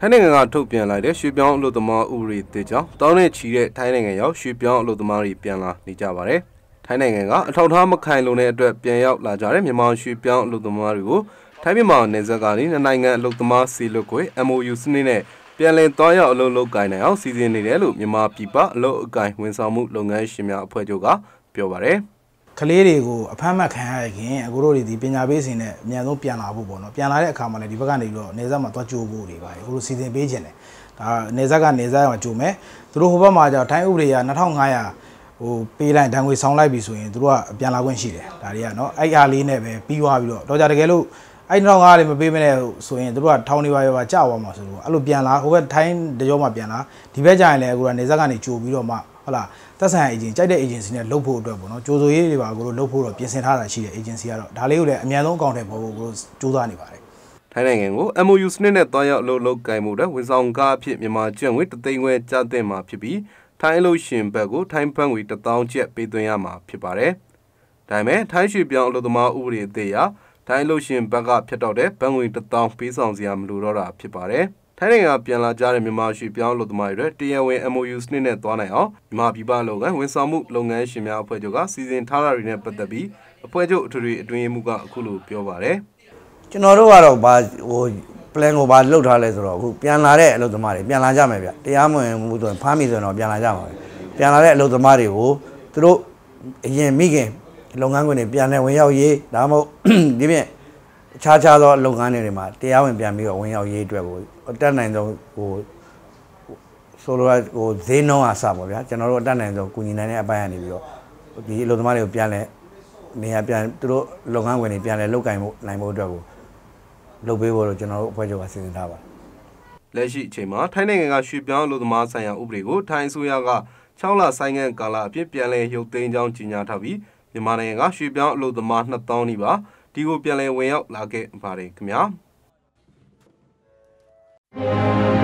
ထိုင်းနိုင်ငံကထုတ်ပြန်လိုက်တဲ့ရွှေပြောင်းအလုပ်သမားဥပဒေသစ်ကြောင့်တောင်းနဲ့ချီတဲ့ထိုင်းနိုင်ငံရောက်ရွှေပြောင်းအလုပ်သမားတွေပြန်လာနေကြပါတယ်။ထိုင်းနိုင်ငံကအထောက်အထားမခိုင်လုံတဲ့အတွက်ပြန်ရောက်လာကြတဲ့မြန်မာရွှေပြောင်းအလုပ်သမားတွေကိုထိုင်းမြန်မာနယ်စပ်ကနေနိုင်ငံအလုပ်သမားစီလွတ်ကွယ် MOU စနစ်နဲ့ပြန်လည်သွားရောက်အလုပ်လုပ်ကိုင်နိုင်အောင်စီစဉ်နေတယ်လို့မြန်မာပြည်ပအလုပ်အကိုင်ဝန်ဆောင်မှုလုပ်ငန်းရှင်များအဖွဲ့ချုပ်ကပြောပါတယ်။ ကလေးတွေကိုအဖမ်းမခံရခင်အခုတို့တွေဒီပညာပေးစင်နဲ့အမြန်ဆုံးပြန်လာဖို့ပေါ့နော်ပြန်လာတဲ့အခါမှာလည်းဒီဘက်ကနေပြီးတော့နေဆက်မှာသွားကြိုးဖို့တွေပါတယ်အခုတို့စီစဉ်ပေးခြင်းတယ်ဒါနေဆက်ကနေဆက်မှာကြိုမယ်သူတို့ဟိုဘက်မှာကျတော့ထိုင်းဥပဒေက2500ဟိုပေးလိုက်တန်ငွေဆောင်လိုက်ပြီဆိုရင်တို့ကပြန်လာခွင့်ရှိတယ်ဒါတွေကနော်အဲ့အားလေးနဲ့ပဲပြီးသွားပြီးတော့တော့ကြတကယ်လို့အဲ့တော့ငါးတွေမပေးမနဲ့ဆိုရင်တို့ကထောင်းနေပါရောပါကြောက်သွားမှာဆိုတော့အဲ့လိုပြန်လာဟိုဘက်ထိုင်းတကြောမှပြန်လာဒီဘက်ကျရင်လည်းအခုကနေဆက်ကနေကြိုပြီးတော့မှ ဟုတ်လားသက်ဆိုင်ရာ agent ကြိုက်တဲ့ agency နဲ့လုပ်ဖို့အတွက်ပေါ့နော်ကြိုးစိုးရေးတွေပါကိုတို့လုပ်ဖို့တော့ပြင်ဆင်ထားတာရှိတဲ့ agency ကတော့ဒါလေးကိုလည်းအများဆုံးအကောင့်ထဲပေါ်ဖို့ကိုတို့စူးစမ်းနေပါတယ်ထိုင်းနိုင်ငံကို MOU စနစ်နဲ့တွားရောက်လုပ်လုပ်ကိုင်မှုတဲ့ဝန်ဆောင်ကားအဖြစ်မြန်မာကျပ်ငွေတသိန်းခွဲကျသင့်မှာဖြစ်ပြီးထိုင်းအလို့ရှင်ဘက်ကိုထိုင်းဘတ်ငွေ1000ကျပ်ပေးသွင်းရမှာဖြစ်ပါတယ်။ဒါပေမဲ့ထိုင်းရွှေပြောင်းအလုပ်သမားဥပဒေအသေးအရထိုင်းအလို့ရှင်ဘက်ကဖြတ်တော့တဲ့ဘတ်ငွေ1000ပေးဆောင်စရာမလိုတော့တာဖြစ်ပါတယ်။ ထိုင်းနိုင်ငံပြန်လာကြတဲ့မြန်မာရွှေပြောင်းလုပ်သမားတွေတရားဝင် MOU စနစ်နဲ့သွားနိုင်အောင်မြန်မာပြည်ပလုပ်ငန်းဝန်ဆောင်မှုလုပ်ငန်းရှင်များအဖွဲ့ချုပ်ကစီစဉ်ထားတာတွေနဲ့ပတ်သက်ပြီးအဖွဲ့ချုပ်အထွေထွေအတွင်းမှုကအခုလိုပြောပါတယ်ကျွန်တော်တို့ကတော့ဘာဟို plan ကိုဘာလုပ်ထားလဲဆိုတော့အခုပြန်လာတဲ့အလုပ်သမားတွေပြန်လာကြမယ်ဗျတရားမဝင်မှုဆိုရင်ဖမ်းမိဆိုရင်တော့ပြန်လာကြမှာပဲပြန်လာတဲ့အလုပ်သမားတွေကိုသူတို့အရင်မိခင်လုပ်ငန်းခွင်တွေပြန်လဲဝင်ရောက်ရေးဒါမှမဟုတ်ဒီပြင်အ ခြားခြားသောလုပ်ငန်းတွေမှာတရားဝင်ပြန်ပြီးတော့ဝင်ရောက်ရေးအတွက်ကိုအတက်နိုင်ဆုံးဟိုဆိုလိုဟိုဈေးနှုန်းအဆပါဗျာကျွန်တော်တို့အတက်နိုင်ဆုံးကူညီနိုင်တဲ့အပိုင်းကနေပြီးတော့ဒီအလုပ်သမားတွေကိုပြန်လဲနေရာပြန်သူတို့လုပ်ငန်းဝင်တွေပြန်လဲလုပ်ကင်ဖို့နိုင်ဖို့အတွက်ကိုလုပ်ပေးဖို့တော့ကျွန်တော်တို့အဖွဲ့ချုပ်ကစီစဉ်ထားပါတယ်လက်ရှိအချိန်မှာထိုင်းနိုင်ငံကရွှေပြောင်းအလုပ်သမားဆိုင်ရာဥပဒေကိုထိုင်းအစိုးရက6လဆိုင်ငံကာလအဖြစ်ပြန်လည်ရုပ်သိမ်းကြောင်းကြေညာထားပြီးမြန်မာနိုင်ငံကရွှေပြောင်းအလုပ်သမား2000နီးပါး ဒီကိုပြန်လည်ဝင်ရောက်လာခဲ့ပါတယ်ခင်ဗျာ။